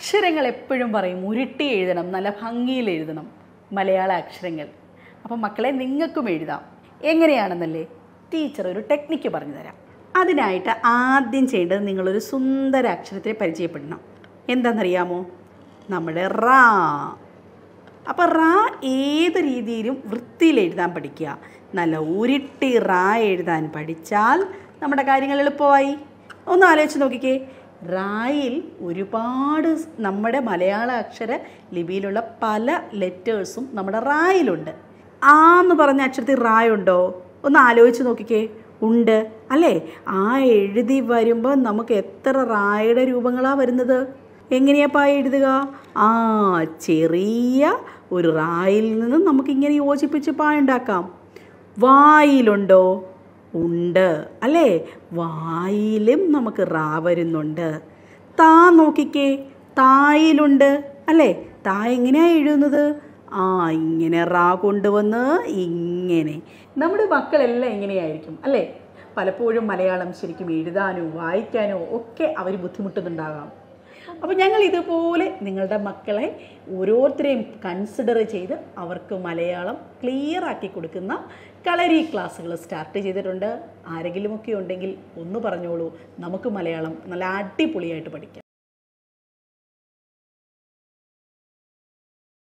അക്ഷരങ്ങൾ എപ്പോഴും പറയും. ഉരുട്ടി എഴുതണം നല്ല ഭംഗിയിൽ എഴുതണം. മലയാള അക്ഷരങ്ങൾ. അപ്പം മക്കളെ നിങ്ങൾക്കും എഴുതാം. എങ്ങനെയാണെന്നല്ലേ? ടീച്ചർ ഒരു ടെക്നിക്ക് പറഞ്ഞു തരാം. അതിനായിട്ട് ആദ്യം ചെയ്യേണ്ടത് നിങ്ങളൊരു സുന്ദര അക്ഷരത്തെ പരിചയപ്പെടണം. എന്താണെന്നറിയാമോ? നമ്മുടെ റാ. അപ്പോൾ റാ ഏത് രീതിയിലും വൃത്തിയിൽ എഴുതാൻ പഠിക്കുക. നല്ല ഉരുട്ടി റാ എഴുതാൻ പഠിച്ചാൽ നമ്മുടെ കാര്യങ്ങൾ എളുപ്പമായി. ഒന്ന് ആലോചിച്ച് നോക്കിക്കേ. റായിൽ ഒരുപാട് നമ്മുടെ മലയാള അക്ഷര ലിപിയിലുള്ള പല ലെറ്റേഴ്സും നമ്മുടെ റായിലുണ്ട്. ആ എന്ന് പറഞ്ഞ അക്ഷരത്തിൽ റായുണ്ടോ? ഒന്ന് ആലോചിച്ച് നോക്കിക്കേ. ഉണ്ട്. അല്ലേ? ആ എഴുതി വരുമ്പോൾ നമുക്ക് എത്ര റായുടെ രൂപങ്ങളാണ് വരുന്നത്? എങ്ങനെയാപ്പാ എഴുതുക? ആ ചെറിയ ഒരു റായിൽ നിന്ന് നമുക്കിങ്ങനെ യോജിപ്പിച്ച് പായ ഉണ്ടാക്കാം. വായിലുണ്ടോ? ഉണ്ട്. അല്ലേ? വായിലും നമുക്ക് റാ വരുന്നുണ്ട്. താ നോക്കിക്കേ തായിലുണ്ട്. അല്ലേ? താ എങ്ങനെയാണ് എഴുതുന്നത്? ആ ഇങ്ങനെ റാ കൊണ്ടുവന്ന് ഇങ്ങനെ. നമ്മുടെ മക്കളെല്ലാം ഇങ്ങനെയായിരിക്കും അല്ലേ? പലപ്പോഴും മലയാളം ശരിക്കും എഴുതാനോ വായിക്കാനോ ഒക്കെ അവർ ബുദ്ധിമുട്ടുന്നുണ്ടാകാം. അപ്പോൾ ഞങ്ങൾ ഇതുപോലെ നിങ്ങളുടെ മക്കളെ ഓരോരുത്തരെയും കൺസിഡർ ചെയ്ത് അവർക്ക് മലയാളം ക്ലിയർ ആക്കി കൊടുക്കുന്ന കളരി ക്ലാസ്സുകൾ സ്റ്റാർട്ട് ചെയ്തിട്ടുണ്ട്. ആരെങ്കിലുമൊക്കെ ഉണ്ടെങ്കിൽ ഒന്ന് പറഞ്ഞോളൂ. നമുക്ക് മലയാളം നല്ല അടിപൊളിയായിട്ട് പഠിക്കാം.